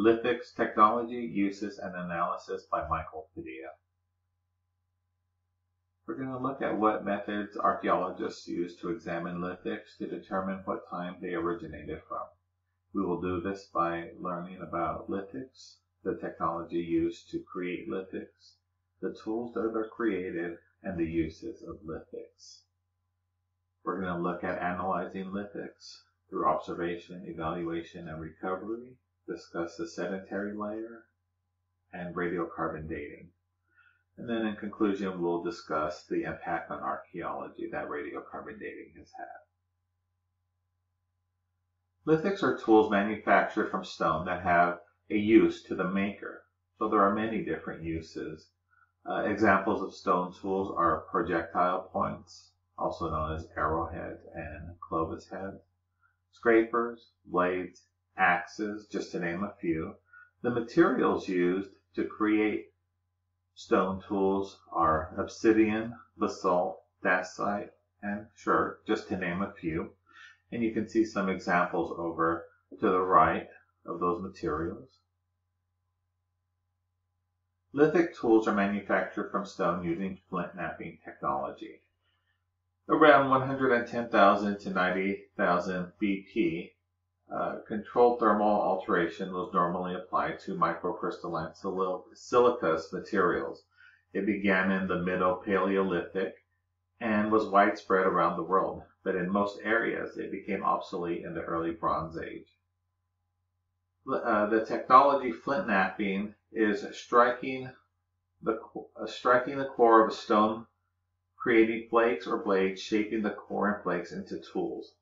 Lithics Technology, Uses, and Analysis by Michael Padilla. We're going to look at what methods archaeologists use to examine lithics to determine what time they originated from. We will do this by learning about lithics, the technology used to create lithics, the tools that are created, and the uses of lithics. We're going to look at analyzing lithics through observation, evaluation, and recovery, discuss the sedentary layer, and radiocarbon dating. And then in conclusion, we'll discuss the impact on archaeology that radiocarbon dating has had. Lithics are tools manufactured from stone that have a use to the maker. So there are many different uses. Uh, examples of stone tools are projectile points, also known as arrowheads and clovis heads, scrapers, blades, axes, just to name a few. The materials used to create stone tools are obsidian, basalt, dacite, and chert, just to name a few. And you can see some examples over to the right of those materials. Lithic tools are manufactured from stone using flint knapping technology. Around 110,000 to 90,000 BP, uh, controlled thermal alteration was normally applied to microcrystalline siliceous materials. It began in the Middle Paleolithic and was widespread around the world, but in most areas it became obsolete in the early Bronze Age. Uh, the technology flint knapping is striking the uh, striking the core of a stone, creating flakes or blades, shaping the core and flakes into tools.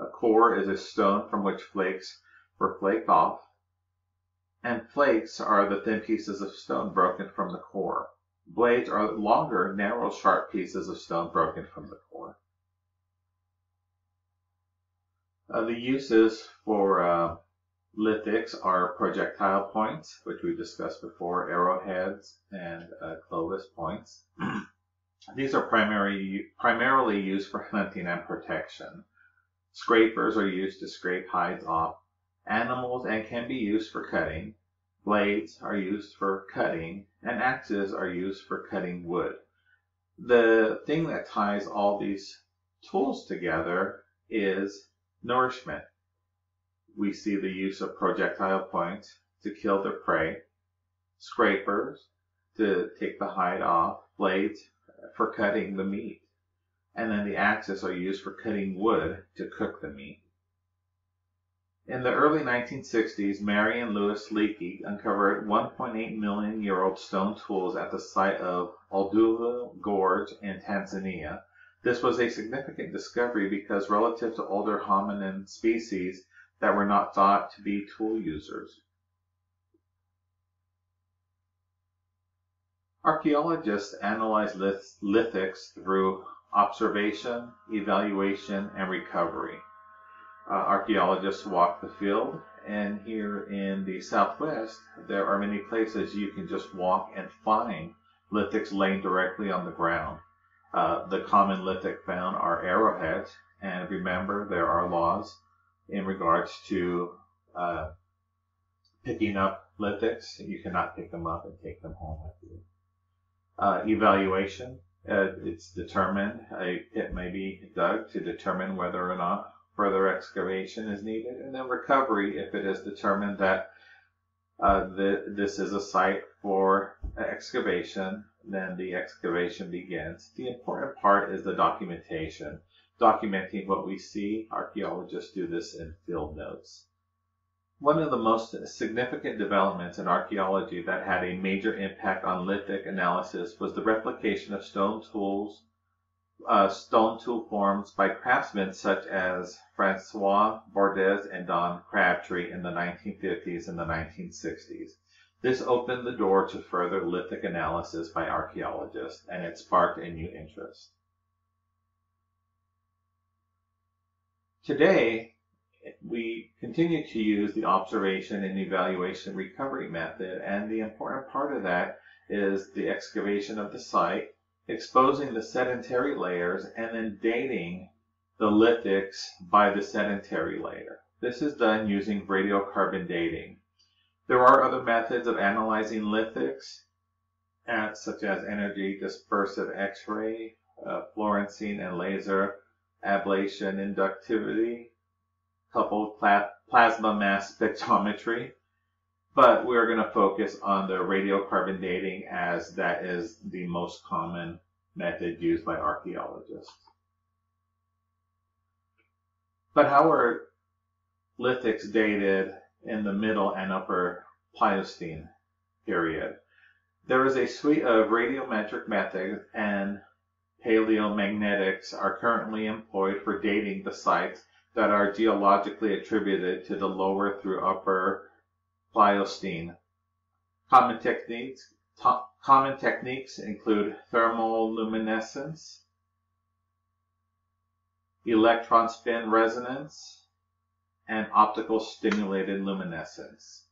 A core is a stone from which flakes were flaked off, and flakes are the thin pieces of stone broken from the core. Blades are longer, narrow, sharp pieces of stone broken from the core. Uh, the uses for uh, Lithics are projectile points, which we discussed before, arrowheads, and uh, clovis points. These are primary, primarily used for hunting and protection. Scrapers are used to scrape hides off animals and can be used for cutting. Blades are used for cutting, and axes are used for cutting wood. The thing that ties all these tools together is nourishment we see the use of projectile points to kill their prey, scrapers to take the hide off, blades for cutting the meat, and then the axes are used for cutting wood to cook the meat. In the early 1960s, Marion Louis Leakey uncovered 1.8 million year old stone tools at the site of Olduvai Gorge in Tanzania. This was a significant discovery because relative to older hominin species, that were not thought to be tool users. Archaeologists analyze lithics through observation, evaluation, and recovery. Uh, archaeologists walk the field, and here in the southwest, there are many places you can just walk and find lithics laying directly on the ground. Uh, the common lithic found are arrowheads, and remember there are laws in regards to uh, picking up lithics. You cannot pick them up and take them home with you. Uh, evaluation. Uh, it's determined a pit may be dug to determine whether or not further excavation is needed. And then recovery, if it is determined that uh, the, this is a site for excavation, then the excavation begins. The important part is the documentation documenting what we see. Archaeologists do this in field notes. One of the most significant developments in archaeology that had a major impact on lithic analysis was the replication of stone tools, uh, stone tool forms by craftsmen such as Francois Bordes and Don Crabtree in the 1950s and the 1960s. This opened the door to further lithic analysis by archaeologists, and it sparked a new interest. Today, we continue to use the observation and evaluation recovery method, and the important part of that is the excavation of the site, exposing the sedentary layers, and then dating the lithics by the sedentary layer. This is done using radiocarbon dating. There are other methods of analyzing lithics, such as energy dispersive X-ray, uh, fluorescence and laser ablation inductively, coupled pla plasma mass spectrometry. But we're going to focus on the radiocarbon dating as that is the most common method used by archaeologists. But how are lithics dated in the middle and upper Pliocene period? There is a suite of radiometric methods and paleomagnetics are currently employed for dating the sites that are geologically attributed to the lower through upper Pliocene. Common techniques, common techniques include thermoluminescence, electron spin resonance, and optical stimulated luminescence.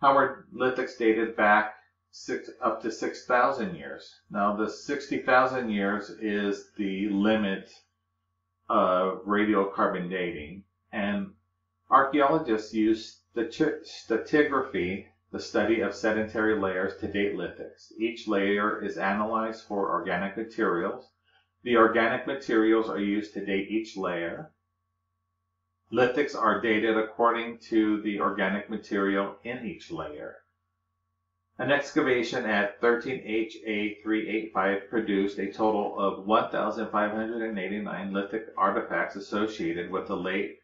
Howard lithics dated back six, up to 6,000 years. Now, the 60,000 years is the limit of radiocarbon dating, and archaeologists use the stratigraphy, the study of sedimentary layers, to date lithics. Each layer is analyzed for organic materials. The organic materials are used to date each layer. Lithics are dated according to the organic material in each layer. An excavation at 13HA385 produced a total of 1,589 lithic artifacts associated with the late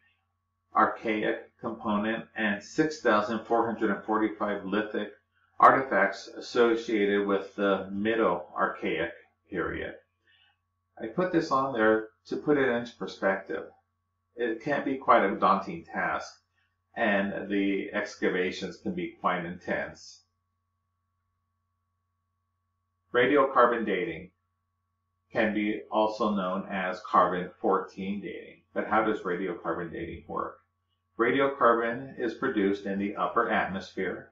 Archaic component and 6,445 lithic artifacts associated with the Middle Archaic period. I put this on there to put it into perspective. It can't be quite a daunting task, and the excavations can be quite intense. Radiocarbon dating can be also known as carbon-14 dating. But how does radiocarbon dating work? Radiocarbon is produced in the upper atmosphere.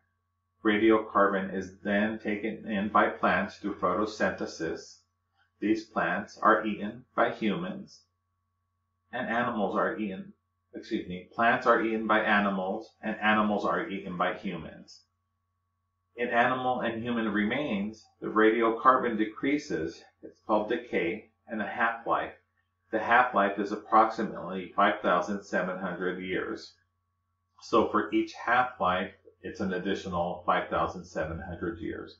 Radiocarbon is then taken in by plants through photosynthesis. These plants are eaten by humans and animals are eaten, excuse me, plants are eaten by animals and animals are eaten by humans. In animal and human remains, the radiocarbon decreases, it's called decay, and the half-life. The half-life is approximately 5,700 years. So for each half-life, it's an additional 5,700 years.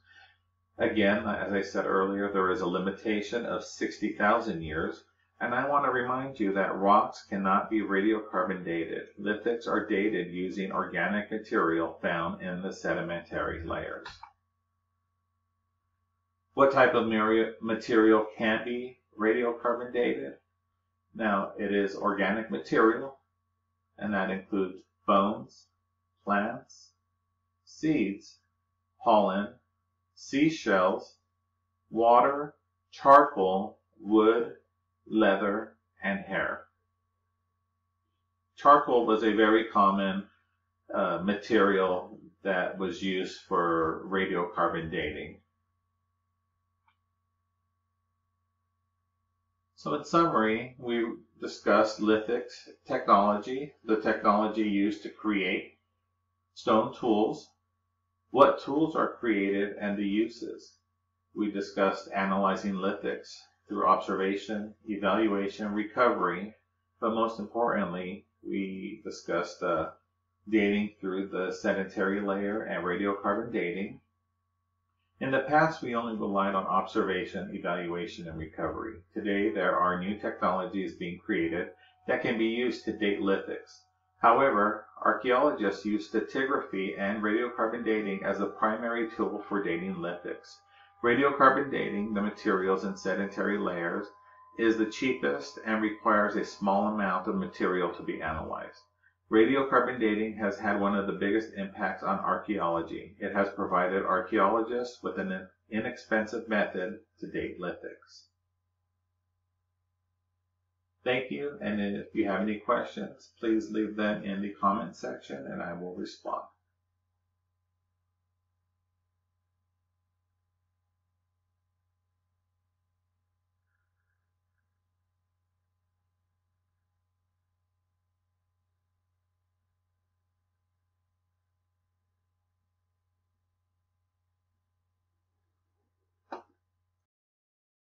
Again, as I said earlier, there is a limitation of 60,000 years, and I want to remind you that rocks cannot be radiocarbon dated. Lithics are dated using organic material found in the sedimentary layers. What type of material can be radiocarbon dated? Now, it is organic material, and that includes bones, plants, seeds, pollen, seashells, water, charcoal, wood, leather, and hair. Charcoal was a very common uh, material that was used for radiocarbon dating. So in summary, we discussed lithic technology, the technology used to create stone tools, what tools are created and the uses. We discussed analyzing lithics, through observation, evaluation, recovery, but most importantly, we discussed uh, dating through the sedimentary layer and radiocarbon dating. In the past, we only relied on observation, evaluation, and recovery. Today, there are new technologies being created that can be used to date lithics. However, archaeologists use stratigraphy and radiocarbon dating as the primary tool for dating lithics. Radiocarbon dating the materials in sedimentary layers is the cheapest and requires a small amount of material to be analyzed. Radiocarbon dating has had one of the biggest impacts on archaeology. It has provided archaeologists with an inexpensive method to date lithics. Thank you, and if you have any questions, please leave them in the comment section and I will respond.